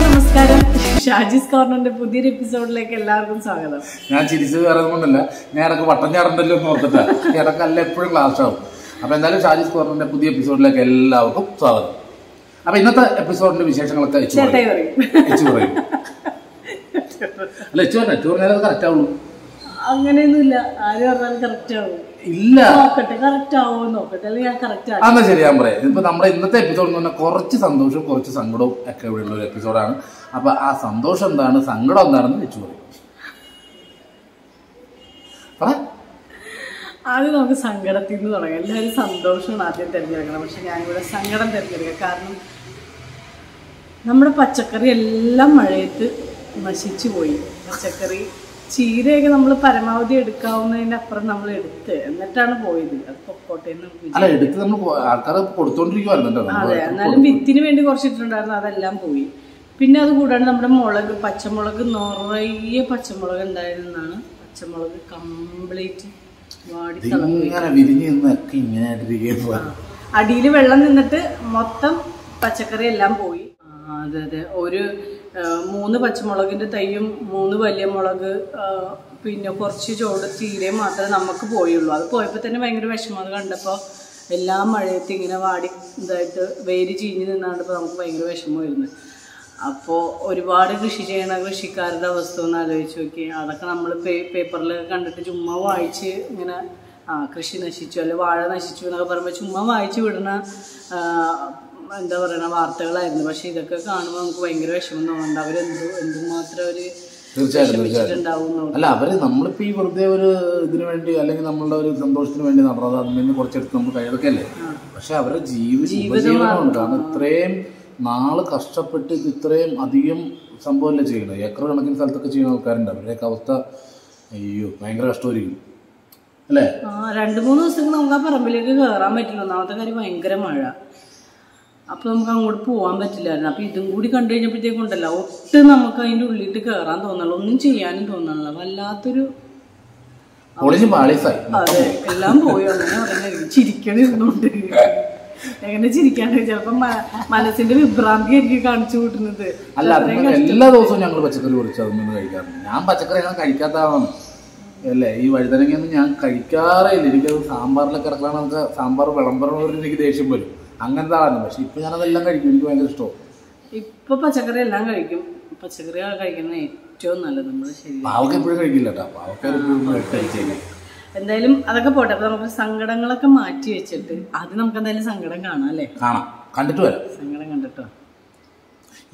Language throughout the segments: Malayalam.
നമസ്കാരം. ഷാജിസ് കോർണറിന്റെ പുതിയൊരു എപ്പിസോഡിലേക്ക് എല്ലാവർക്കും സ്വാഗതം. ഞാൻ ചിരിച്ചത് വേറെ കൊണ്ടല്ല. ഞാൻ ഇടയ്ക്ക് വട്ടം ചാടണ്ടല്ലോ എന്ന് ഓർത്തിട്ടാ. ഇടയ്ക്ക് അല്ല എപ്പോഴും ക്ലാസ് ആവും. അപ്പൊ എന്തായാലും ഷാജിസ് കോർണറിന്റെ പുതിയ എപ്പിസോഡിലേക്ക് എല്ലാവർക്കും സ്വാഗതം. അപ്പൊ ഇന്നത്തെ എപ്പിസോഡിന്റെ വിശേഷങ്ങളൊക്കെ പറയും. അല്ല എച്ചു പറഞ്ഞ എച്ചു പറഞ്ഞാലത് കറക്റ്റ് ആവുള്ളൂ. അങ്ങനെയൊന്നുമില്ല. ആര് പറഞ്ഞാലും കറക്റ്റ് ആവും. ഇല്ല. നോക്കട്ടെ കറക്റ്റ് ആവോ നോക്കട്ടെ അല്ലെങ്കിൽ ഞാൻ കറക്റ്റ് ആവും എന്നാ ശരി ഞാൻ പറയാം. ഇപ്പൊ നമ്മുടെ ഇന്നത്തെ എപ്പിസോഡ് എന്ന് പറഞ്ഞാൽ കുറച്ച് സന്തോഷവും കുറച്ച് സങ്കടവും ഒക്കെ ഉള്ള ഒരു എപ്പിസോഡാണ് അപ്പൊ ആ സന്തോഷം എന്താണ് സങ്കടം എന്താണെന്ന് വെച്ചു പറയും. ആദ്യം നമുക്ക് സങ്കടത്തിൽ നിന്ന് തുടങ്ങാം. എല്ലാവരും സന്തോഷമാണ് ആദ്യം തിരഞ്ഞെടുക്കണം. പക്ഷെ ഞാനിവിടെ സങ്കടം തിരഞ്ഞെടുക്കുക കാരണം നമ്മുടെ പച്ചക്കറി എല്ലാം മഴയത്ത് നശിച്ചു പോയി. പച്ചക്കറി ചീരയൊക്കെ നമ്മൾ പരമാവധി എടുക്കാവുന്നതിന്റെ അപ്പുറം നമ്മൾ എടുത്ത് എന്നിട്ടാണ് പോയത്. അത് പൊക്കോട്ടെ എന്ന് വിചാരിച്ചു. അല്ല എടുത്ത് നമ്മൾ ആൾക്കാർ കൊടുത്തോണ്ടിരിക്കുവായിരുന്നു കേട്ടോ അതെ എന്നാലും വിത്തിന് വേണ്ടി കുറച്ചിട്ടുണ്ടായിരുന്നു അതെല്ലാം പോയി. പിന്നെ അത് കൂടാണ്ട് നമ്മുടെ മുളക് പച്ചമുളക് നിറയെ പച്ചമുളക് ഉണ്ടായിരുന്നാണ് പച്ചമുളക് കംപ്ലീറ്റ് അടിയിൽ വെള്ളം നിന്നിട്ട് മൊത്തം പച്ചക്കറി എല്ലാം പോയി. അതെ അതെ. ഒരു മൂന്ന് പച്ചമുളകിന്റെ തൈയും മൂന്ന് വലിയ മുളക് പിന്നെ കുറച്ച് ചോട് ചീരയും മാത്രമേ നമുക്ക് പോയുള്ളൂ. അത് പോയപ്പോൾ തന്നെ ഭയങ്കര വിഷമം. അത് കണ്ടപ്പോൾ എല്ലാ മഴയത്ത് ഇങ്ങനെ വാടി ഇതായിട്ട് വേര് ചീഞ്ഞ് നിന്നാണ്ടപ്പോൾ നമുക്ക് ഭയങ്കര വിഷമമായിരുന്നു. അപ്പോൾ ഒരുപാട് കൃഷി ചെയ്യണ കൃഷിക്കാരുടെ അവസ്ഥ ഒന്ന് ആലോചിച്ച് നോക്കി. അതൊക്കെ നമ്മൾ പേ പേപ്പറിൽ കണ്ടിട്ട് ചുമ്മാ വായിച്ച് ഇങ്ങനെ ആ കൃഷി നശിച്ചു അല്ലെ വാഴ നശിച്ചു എന്നൊക്കെ പറയുമ്പോൾ ചുമ്മാ വായിച്ച് വിടുന്ന എന്താ പറയുന്ന വാർത്തകളായിരുന്നു. പക്ഷെ ഇതൊക്കെ കാണുമ്പോൾ നമുക്ക് ഭയങ്കര വിഷമം തോന്നുന്നുണ്ട്. അവരെന്തോ എന്തുമാത്രം ഒരു തീർച്ചയായിട്ടും തീർച്ചയായിട്ടും. അല്ല അവർ നമ്മളിപ്പോ ഈ വെറുതെ ഒരു ഇതിനു വേണ്ടി അല്ലെങ്കിൽ നമ്മളുടെ ഒരു സന്തോഷത്തിന് വേണ്ടി നടന്നത് അതിൽ നിന്ന് കുറച്ചെടുത്ത് നമ്മൾ കൈയെടുക്കല്ലേ? പക്ഷെ അവരുടെ ജീവിത ഉപജീവനമാണ് കാരണം ഇത്രയും നാൾ കഷ്ടപ്പെട്ട് ഇത് ഇത്രയും അധികം സംഭവമല്ലേ ചെയ്യണത്? ഏക്കർ കണക്കിന് സ്ഥലത്തൊക്കെ ചെയ്യുന്ന ആൾക്കാരുണ്ട്. അവരുടെയൊക്കെ അവസ്ഥ അയ്യോ ഭയങ്കര കഷ്ടമായിരിക്കും. അല്ലേ? രണ്ട് മൂന്ന് ദിവസത്തേക്ക് നമുക്ക് ആ പറമ്പിലേക്ക് കയറാൻ പറ്റില്ല. ഒന്നാമത്തെ കാര്യം ഭയങ്കര മഴ. അപ്പൊ നമുക്ക് അങ്ങോട്ട് പോകാൻ പറ്റില്ലായിരുന്നു. അപ്പോൾ ഇതും കൂടി കണ്ടു കഴിഞ്ഞപ്പോഴത്തേക്കും ഉണ്ടല്ലോ ഒട്ടും നമുക്ക് അതിന്റെ ഉള്ളിട്ട് കയറാൻ തോന്നല്ല ഒന്നും ചെയ്യാനും തോന്നണില്ല. വല്ലാത്തൊരു അതെ എല്ലാം പോയി. അങ്ങനെ പറയുന്നത് ചിരിക്കണിരുന്നുണ്ട് എങ്ങനെ ചിരിക്കാണ്ട് ചിലപ്പോ മനസ്സിന്റെ വിഭ്രാന്തി ആയിരിക്കും കാണിച്ചു കൂട്ടുന്നത്. അല്ല എല്ലാ ദിവസവും ഞങ്ങൾ പച്ചക്കറി നിന്ന് കഴിക്കാറുണ്ട് ഞാൻ പച്ചക്കറി അങ്ങനെ കഴിക്കാത്തതാണ്. അല്ലേ ഈ വഴുതനങ്ങയൊന്നും ഞാൻ കഴിക്കാറേ ഇല്ല. എനിക്കത് സാമ്പാറിലൊക്കെ ഇറക്കാൻ നമുക്ക് സാമ്പാർ വിളമ്പറവരെ എനിക്ക് ദേഷ്യം വരും. അങ്ങനത്തെ ആളാണ്. പക്ഷെ ഇപ്പൊ ഞാനതെല്ലാം കഴിക്കും. എനിക്ക് ഭയങ്കര ഇഷ്ടവും. ഇപ്പൊ പച്ചക്കറി എല്ലാം കഴിക്കും. പച്ചക്കറി കഴിക്കുന്നത് ഏറ്റവും നല്ലത് നമ്മുടെ ശരീരം. പാവക്ക എപ്പോഴും കഴിക്കില്ല കേട്ടോ. പാവക്ക എന്തായാലും അതൊക്കെ പോട്ടെ. അപ്പൊ നമുക്ക് സങ്കടങ്ങളൊക്കെ മാറ്റി വെച്ചിട്ട് അത് നമുക്ക് എന്തായാലും സങ്കടം കാണാം അല്ലേ? കാണാം. കണ്ടിട്ട് വരാം. സങ്കടം കണ്ടിട്ടോ?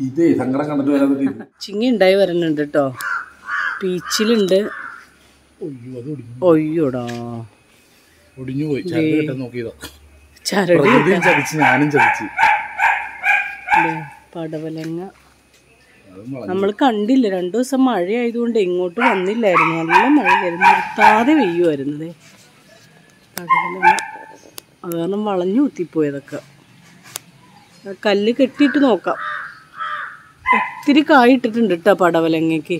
ഇതേ സങ്കടം കണ്ടിട്ട് വരാതെ ചിങ്ങി ഉണ്ടായി വരുന്നുണ്ട് കേട്ടോ. പീച്ചിലുണ്ട്. ഒയ്യോടാ ഒടിഞ്ഞു പോയി. നോക്കിയതോ. ചരടി പ്രകൃതിയും ചതിച്ച് ഞാനും ചതിച്ച്. ദേ, പടവലങ്ങ. നമ്മൾ കണ്ടില്ല രണ്ടു ദിവസം മഴയായതുകൊണ്ട് ഇങ്ങോട്ട് വന്നില്ലായിരുന്നു. നല്ല മഴയായിരുന്നു. നിർത്താതെ പെയ്യുമായിരുന്നു ദേ. പടവലങ്ങ. അത് കാരണം വളഞ്ഞു കുത്തിപ്പോയതൊക്കെ. കല്ല് കെട്ടിയിട്ട് നോക്കാം. ഒത്തിരി കായിട്ടിട്ടുണ്ട് കേട്ടോ പടവലങ്ങയ്ക്ക്.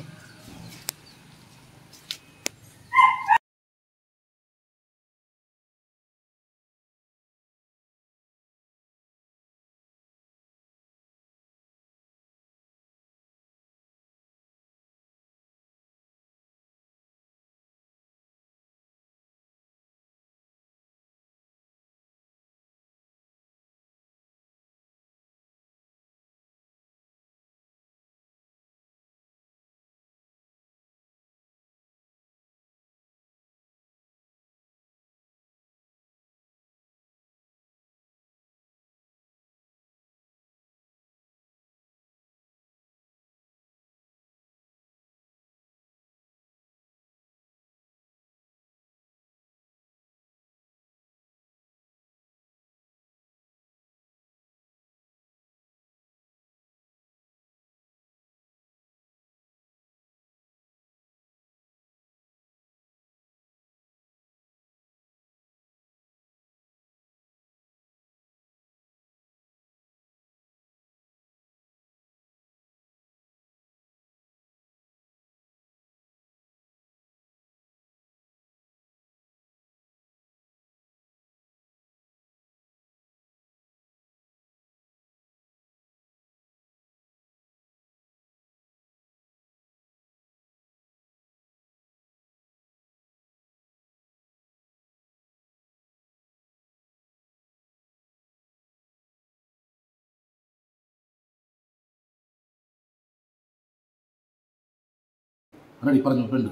റെഡി പറഞ്ഞു പെണ്ണു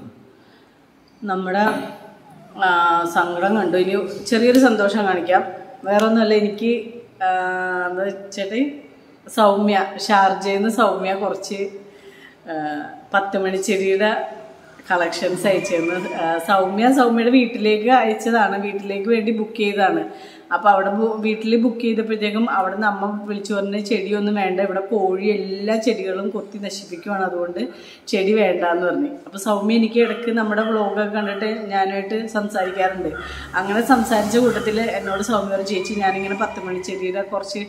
നമ്മുടെ സങ്കടം കണ്ടു. ഇനി ചെറിയൊരു സന്തോഷം കാണിക്കാം. വേറെ എനിക്ക് എന്താ വെച്ചിട്ട് സൗമ്യ ഷാർജയിൽ നിന്ന് സൗമ്യ കുറച്ച് പത്ത് മണിച്ചെടിയുടെ കളക്ഷൻസ് അയച്ചിരുന്നു ആ, സൗമ്യ സൗമ്യയുടെ വീട്ടിലേക്ക് അയച്ചതാണ്. വീട്ടിലേക്ക് വേണ്ടി ബുക്ക് ചെയ്തതാണ്. അപ്പോൾ അവിടെ വീട്ടിൽ ബുക്ക് ചെയ്തപ്പോഴത്തേക്കും അവിടെ നിന്ന് അമ്മ വിളിച്ചു പറഞ്ഞ് ചെടിയൊന്നും വേണ്ട ഇവിടെ കോഴി എല്ലാ ചെടികളും കൊത്തി നശിപ്പിക്കുവാണ്. അതുകൊണ്ട് ചെടി വേണ്ടാന്ന് പറഞ്ഞു. അപ്പോൾ സൗമ്യ എനിക്ക് ഇടയ്ക്ക് നമ്മുടെ വ്ളോഗൊക്കെ കണ്ടിട്ട് ഞാനായിട്ട് സംസാരിക്കാറുണ്ട്. അങ്ങനെ സംസാരിച്ച കൂട്ടത്തിൽ എന്നോട് സൗമ്യ ചേച്ചി ഞാനിങ്ങനെ പത്ത് മണി ചെടിയുടെ കുറച്ച്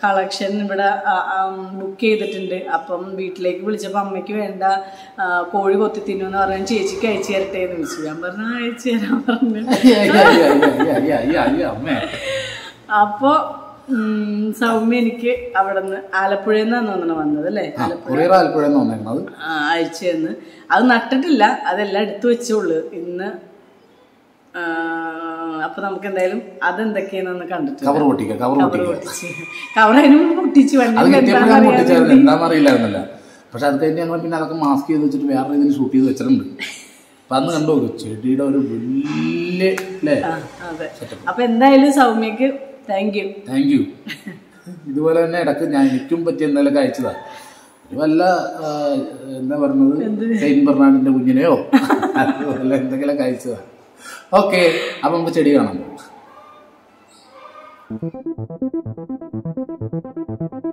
കളക്ഷൻ ഇവിടെ ബുക്ക് ചെയ്തിട്ടുണ്ട്. അപ്പം വീട്ടിലേക്ക് വിളിച്ചപ്പോൾ അമ്മയ്ക്ക് വേണ്ട കോഴി കൊത്തി തിന്നു എന്ന് പറഞ്ഞാൽ ചേച്ചിക്ക് അയച്ചു തരട്ടെ എന്ന് ചോദിച്ചു ഞാൻ പറഞ്ഞു "ആ, അയച്ചു തരാൻ പറഞ്ഞു. അപ്പോ സൗമ്യ എനിക്ക് അവിടെ നിന്ന് ആലപ്പുഴയിൽ നിന്നാണ് തോന്നണം വന്നത് അല്ലേ? ആലപ്പുഴ കൊറിയർ ആലപ്പുഴന്ന് അയച്ചു തന്ന്. അത് നട്ടിട്ടില്ല അതെല്ലാം എടുത്തു വെച്ചോളൂ ഇന്ന് അപ്പൊ നമുക്ക് എന്തായാലും അതെന്തൊക്കെയാണെന്ന് കണ്ടിട്ട് കവർ പൊട്ടിക്കുക കവർ പൊട്ടിച്ച്. കവർ അതിന് അറിയില്ലായിരുന്നല്ല പക്ഷെ അത് കഴിഞ്ഞ് ഞങ്ങൾ പിന്നെ അതൊക്കെ മാസ്ക് ചെയ്ത് വെച്ചിട്ട് വേറെ രീതിയിൽ ഷൂട്ട് ചെയ്ത് വെച്ചിട്ടുണ്ട്. അപ്പൊ അന്ന് കണ്ടു ചെടിയുടെ ഒരു വലിയ അപ്പൊ എന്തായാലും സൗമ്യക്ക് താങ്ക് യു താങ്ക് യു ഇതുപോലെ തന്നെ ഇടയ്ക്ക് ഞാൻ എനിക്കും പറ്റിയ എന്തെങ്കിലും അയച്ചതാ. വല്ല എന്താ പറയുന്നത്? സെയിൻ ബെർണാഡിന്റെ കുഞ്ഞിനെയോ? അതുപോലെ എന്തെങ്കിലും അയച്ചതാ. ഓക്കെ അപ്പൊ നമുക്ക് ചെടി കാണാം. അപ്പൊ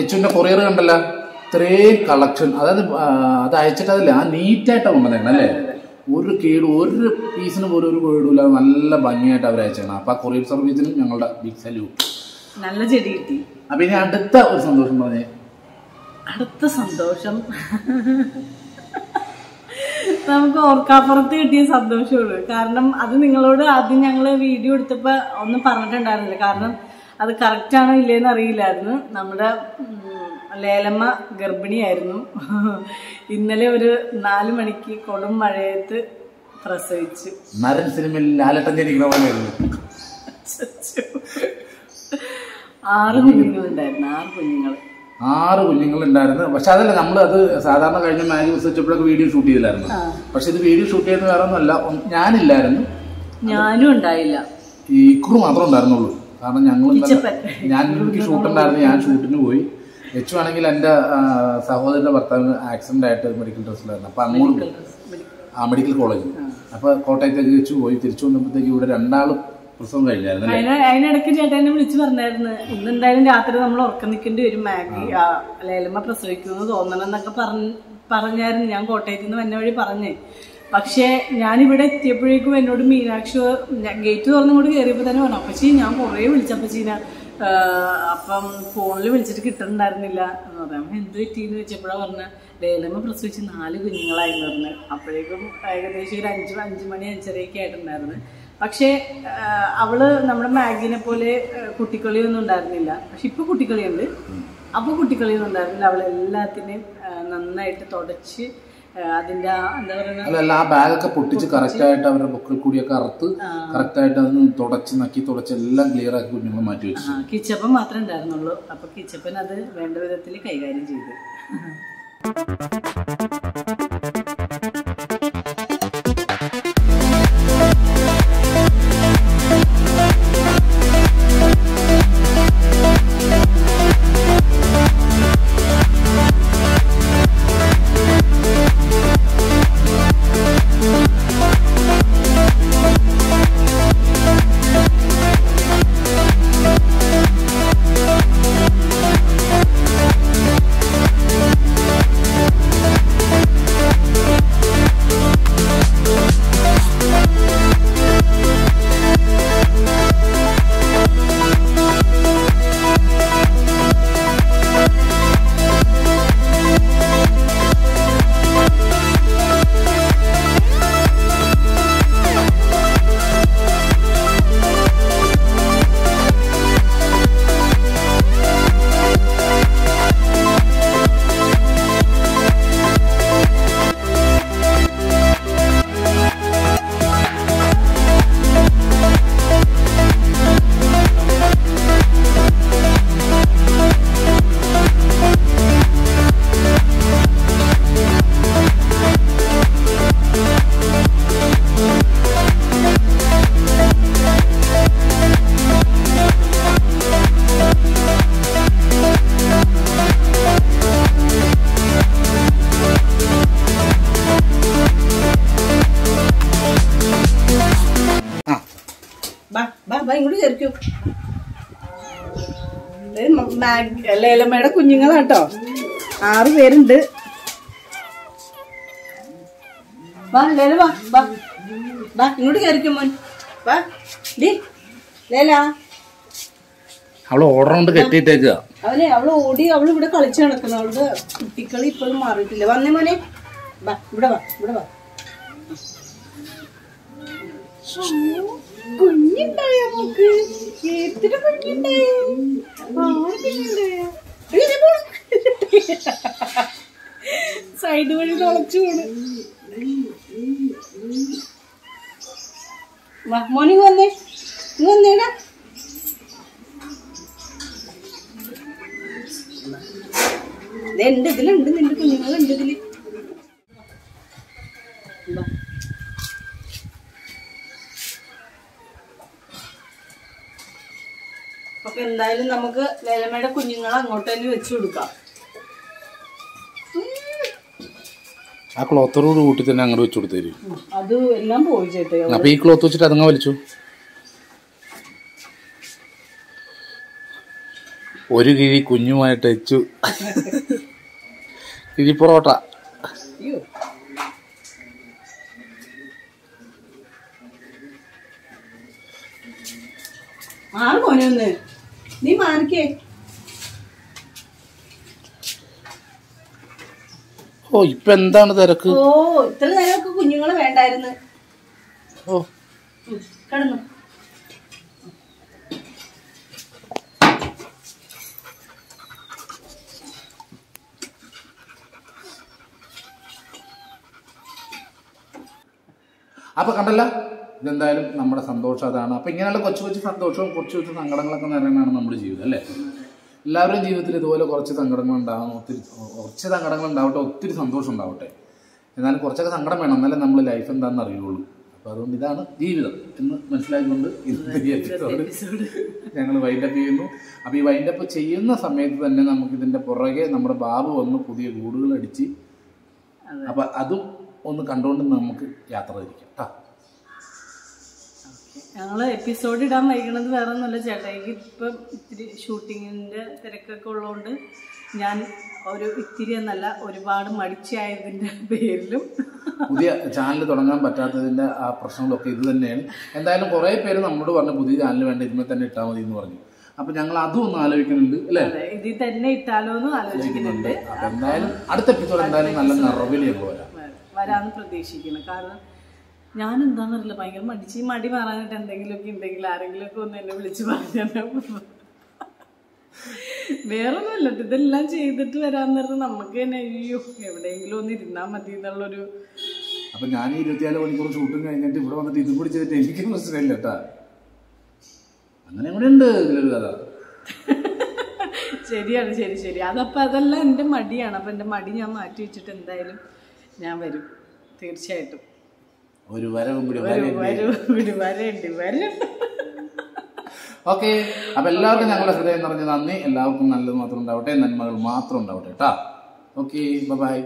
എച്ചുവിന്റെ കൊറിയർ കണ്ടല്ല? ഇത്രയും കളക്ഷൻ അതായത് അത് അയച്ചിട്ട് അയച്ചിട്ടതില്ല ആ നീറ്റായിട്ടാണ് കൊണ്ടുവന്നേക്കണം അല്ലേ? ഒരു കേട് ഒരു പീസിന് പോലും ഒരു കേടില്ല നല്ല ഭംഗിയായിട്ട് അവർ അയച്ചേക്കണം. അപ്പൊ ആ കൊറിയർ സർവീസിന് ഞങ്ങളുടെ ബിഗ് സല്യൂട്ട് നല്ല ചെടി കിട്ടി. അപ്പൊ ഇനി അടുത്ത ഒരു സന്തോഷം പറഞ്ഞേ. അടുത്ത സന്തോഷം. നമുക്ക് ഓർക്കാപ്പുറത്ത് കിട്ടിയ സന്തോഷമുള്ളൂ. കാരണം അത് നിങ്ങളോട് ആദ്യം ഞങ്ങൾ വീഡിയോ എടുത്തപ്പോൾ ഒന്നും പറഞ്ഞിട്ടുണ്ടായിരുന്നില്ല. കാരണം അത് കറക്റ്റ് ആണോ ഇല്ലേന്ന് അറിയില്ലായിരുന്നു. നമ്മുടെ ലേലമ്മ ഗർഭിണിയായിരുന്നു. ഇന്നലെ ഒരു നാല് മണിക്ക് കൊടും മഴയത്ത് പ്രസവിച്ചു. നരൻ സിനിമയിൽ ലാലട്ടൻ ജനിക്കുന്ന പോലെയായിരുന്നു. ആറ് കുഞ്ഞുങ്ങളുണ്ടായിരുന്നു ആറ് കുഞ്ഞുങ്ങൾ ആറ് കുഞ്ഞുങ്ങളുണ്ടായിരുന്നു. പക്ഷെ അതല്ല നമ്മൾ അത് സാധാരണ കഴിഞ്ഞ മാഗി ദിവസം വെച്ചപ്പോഴൊക്കെ വീഡിയോ ഷൂട്ട് ചെയ്തില്ലായിരുന്നു. പക്ഷെ ഇത് വീഡിയോ ഷൂട്ട് ചെയ്യുന്നത് വേറെ ഒന്നുമല്ല ഒന്ന് ഞാനില്ലായിരുന്നു. ഞാനും ഉണ്ടായില്ല. ഈ ഇക്കുറു മാത്രമേ ഉണ്ടായിരുന്നുള്ളൂ. കാരണം ഞങ്ങൾ ഞാൻ എനിക്ക് ഷൂട്ട് ഉണ്ടായിരുന്നു ഞാൻ ഷൂട്ടിന് പോയി. എച്ചു ആണെങ്കിൽ എന്റെ സഹോദരന്റെ സഹോദരന്റെ ഭർത്താവിന് ആക്സിഡന്റ് ആയിട്ട് മെഡിക്കൽ ഡ്രസ്സിലായിരുന്നു അപ്പൊ അങ്ങോട്ട്. ആ മെഡിക്കൽ കോളേജിൽ അപ്പൊ കോട്ടയത്തേക്ക് വെച്ച് പോയി. തിരിച്ചു വന്നപ്പോഴത്തേക്ക് ഇവിടെ രണ്ടാളും പ്രസവം കഴിഞ്ഞായിരുന്നു അതിനിടയ്ക്ക് ചേട്ടനെ വിളിച്ചു പറഞ്ഞായിരുന്നു ഇന്ന് എന്തായാലും രാത്രി നമ്മൾ ഉറക്കം നിൽക്കേണ്ടി വരും മാഗി ലേലമ്മ പ്രസവിക്കുമെന്ന് തോന്നണം എന്നൊക്കെ പറഞ്ഞ് പറഞ്ഞായിരുന്നു. ഞാൻ കോട്ടയത്ത് നിന്ന് വന്ന വഴി പറഞ്ഞ്. പക്ഷേ ഞാനിവിടെ എത്തിയപ്പോഴേക്കും എന്നോട് മീനാക്ഷി ഗേറ്റ് തുറന്നുകൊണ്ട് കയറിയപ്പോൾ തന്നെ പറഞ്ഞു അപ്പച്ചി ഞാൻ കുറേ വിളിച്ചപ്പച്ചീന അപ്പം ഫോണിൽ വിളിച്ചിട്ട് കിട്ടുന്നുണ്ടായിരുന്നില്ല എന്ന് പറയാം എന്ത് പറ്റിയെന്ന് വെച്ചപ്പോഴാണ് പറഞ്ഞ ലേലമ്മ പ്രസവിച്ച് നാല് കുഞ്ഞുങ്ങളായി പറഞ്ഞു. അപ്പോഴേക്കും ഏകദേശം ഒരു അഞ്ച് അഞ്ച് മണി അഞ്ചരയൊക്കെ ആയിട്ടുണ്ടായിരുന്നു. പക്ഷേ അവൾ നമ്മുടെ മാഗിനെ പോലെ കുട്ടിക്കളിയൊന്നും ഉണ്ടായിരുന്നില്ല. പക്ഷെ ഇപ്പൊ കുട്ടിക്കളിയുണ്ട്. അപ്പോൾ കുട്ടിക്കളിയൊന്നും ഉണ്ടായിരുന്നില്ല. അവൾ എല്ലാത്തിനെയും നന്നായിട്ട് തുടച്ച് അതിന്റെ എന്താ പറയുക അല്ല ആ ബാഗൊക്കെ പൊട്ടിച്ച് കറക്റ്റായിട്ട് അവരുടെ ബുക്കിൽ കൂടിയൊക്കെ അറുത്ത് കറക്റ്റായിട്ട് അതൊന്ന് തുടച്ച് നക്കി തുടച്ച് എല്ലാം ക്ലിയർ ആക്കി കുഞ്ഞുങ്ങൾ മാറ്റി വെച്ചു. കിച്ചപ്പൻ മാത്രമേ ഉണ്ടായിരുന്നുള്ളൂ. അപ്പൊ കിച്ചപ്പൻ അത് വേണ്ട വിധത്തിൽ കൈകാര്യം ചെയ്തു. ചേർക്കൂ ലേലമ്മയുടെ കുഞ്ഞുങ്ങളാട്ടോ. ആറ് പേരുണ്ട്. വാ ലേല വാ വാ. വാ ഇങ്ങോട്ട് കയറിക്കും മോൻ. വാ ഡി ലേല. അവൾ ഓർഡർ കൊണ്ട് കെട്ടിയിട്ടേക്കുക അവനെ അവൾ ഓടി അവൾ ഇവിടെ കളിച്ചു നടക്കുന്നു. അവളുടെ കുട്ടികളി ഇപ്പോഴും മാറിയിട്ടില്ല. വന്നേ മോനെ. വാ ഇവിടെ വാ ഇവിടെ വാ. കുഞ്ഞുണ്ടായോ നമുക്ക് എത്ര കുഞ്ഞുണ്ടായോ. സൈഡ് വഴി തുളച്ചു പോണ്. മോനി വന്നേ. നീ വന്നേടാ എന്റെ ഇതിലുണ്ട് നിന്റെ കുഞ്ഞുങ്ങളുണ്ട് ഇതിൽ. എന്തായാലും നമുക്ക് ലേലമ്മയുടെ കുഞ്ഞുങ്ങളെ അങ്ങോട്ട് തന്നെ വെച്ചു കൊടുക്കാം. ആ ക്ലോത്തോട് കൂട്ടി തന്നെ അങ്ങോട്ട് വെച്ചു കൊടുത്തേര്. അത് എല്ലാം പോയി ചേട്ടേ. അപ്പൊ ഈ ക്ലോത്ത് വെച്ചിട്ട് അതങ്ങ് വലിച്ചു. ഒരു കിഴി കുഞ്ഞുമായിട്ട് വെച്ചു കിഴി പൊറോട്ട. അയ്യോ. മാറി ഒന്ന്. നീ മാറിക്കേ. ഓ ഇപ്പൊ എന്താണ് തിരക്ക്? ഓ ഇത്ര നേരമൊക്കെ കുഞ്ഞുങ്ങളെ വേണ്ടായിരുന്നു. ഓ. കിടന്നു. അപ്പൊ കണ്ടല്ല? ഇതെന്തായാലും നമ്മുടെ സന്തോഷം അതാണ്. അപ്പോൾ ഇങ്ങനെയുള്ള കൊച്ചു കൊച്ചു സന്തോഷവും കൊച്ചു കൊച്ചു സങ്കടങ്ങളൊക്കെ നിറയുന്നതാണ് നമ്മുടെ ജീവിതം അല്ലേ? എല്ലാവരുടെയും ജീവിതത്തിൽ ഇതുപോലെ കുറച്ച് സങ്കടങ്ങൾ ഉണ്ടാകും ഒത്തിരി കുറച്ച് സങ്കടങ്ങൾ ഉണ്ടാവട്ടെ ഒത്തിരി സന്തോഷം ഉണ്ടാവട്ടെ. എന്നാലും കുറച്ചൊക്കെ സങ്കടം വേണം എന്നാലേ നമ്മൾ ലൈഫ് എന്താണെന്ന് അറിയുള്ളൂ. അപ്പോൾ അതുകൊണ്ട് ഇതാണ് ജീവിതം എന്ന് മനസ്സിലാക്കിക്കൊണ്ട് ഇന്നത്തെ ഈ എപ്പിസോഡ് ഞങ്ങൾ വൈൻഡപ്പ് ചെയ്യുന്നു. അപ്പോൾ ഈ വൈൻഡപ്പ് ചെയ്യുന്ന സമയത്ത് തന്നെ നമുക്ക് ഇതിന്റെ പുറകെ നമ്മുടെ ബാബു വന്ന് പുതിയ കൂടുകൾ അടിച്ച് അപ്പം അതും ഒന്ന് കണ്ടുകൊണ്ട് നമുക്ക് യാത്ര തിരിക്കാം. കേട്ടോ ഞങ്ങൾ എപ്പിസോഡ് ഇടാൻ വൈകണത് വേറെ ഒന്നുമല്ല ചേട്ടായിക്ക് ഇപ്പം ഇത്തിരി ഷൂട്ടിങ്ങിന്റെ തിരക്കൊക്കെ ഉള്ളതുകൊണ്ട് ഞാൻ ഒരു ഇത്തിരി എന്നല്ല ഒരുപാട് മടിച്ചായതിന്റെ പേരിലും. പുതിയ ചാനൽ തുടങ്ങാൻ പറ്റാത്തതിന്റെ ആ പ്രശ്നങ്ങളൊക്കെ ഇത് തന്നെയാണ്. എന്തായാലും കുറേ പേര് നമ്മളോട് പറഞ്ഞു പുതിയ ചാനൽ വേണ്ട ഇതിൽ തന്നെ ഇട്ടാൽ മതി എന്ന് പറഞ്ഞു. അപ്പൊ ഞങ്ങൾ അതും ഒന്ന് ആലോചിക്കുന്നുണ്ട് അല്ലേ? ഇതിൽ തന്നെ ഇട്ടാലോ എന്ന് ആലോചിക്കുന്നുണ്ട്. അപ്പൊ എന്തായാലും അടുത്ത എപ്പിസോഡ് എന്തായാലും നല്ല ഞങ്ങൾ വരാം. വരാന്ന് പ്രതീക്ഷിക്കുന്നു. കാരണം ഞാൻ എന്താണെന്നറിയില്ല ഭയങ്കര മടിച്ച് ഈ മടി മാറാനായിട്ട് എന്തെങ്കിലുമൊക്കെ ഉണ്ടെങ്കിൽ ആരെങ്കിലുമൊക്കെ ഒന്ന് എന്നെ വിളിച്ച് പറഞ്ഞാൽ വേറെ ഒന്നുമല്ല ഇതെല്ലാം ചെയ്തിട്ട് വരാൻ നേരത്തെ നമുക്ക് തന്നെ അയ്യോ എവിടെയെങ്കിലും ഒന്ന് ഇരുന്നാൽ മതി എന്നുള്ളൊരു അപ്പൊ ഞാൻ ഈ ഇരുപത്തിനാല് മണിക്കൂർ ഷൂട്ടും കഴിഞ്ഞിട്ട് ഇവിടെ വന്നിട്ട് ഇതും കൂടി ചെയ്തിട്ട് എനിക്ക് പ്രശ്നമില്ല കേട്ടാ. അങ്ങനെ കൂടെ ഉണ്ട് ഇതിലൊരു കഥ. ശരിയാണ് ശരി ശരി. അതപ്പോൾ അതെല്ലാം എന്റെ മടിയാണ്. അപ്പം എന്റെ മടി ഞാൻ മാറ്റി വെച്ചിട്ട് എന്തായാലും ഞാൻ വരും. തീർച്ചയായിട്ടും. ഒരു വരവും കൂടി വരും വരും വരും വരണ്ട് വരും ഓക്കെ. അപ്പൊ എല്ലാവർക്കും ഞങ്ങളുടെ ഹൃദയം നിറഞ്ഞ നന്ദി. എല്ലാവർക്കും നല്ലത് മാത്രം ഉണ്ടാവട്ടെ. നന്മകൾ മാത്രം ഉണ്ടാവട്ടെ കേട്ടാ? Okay bye.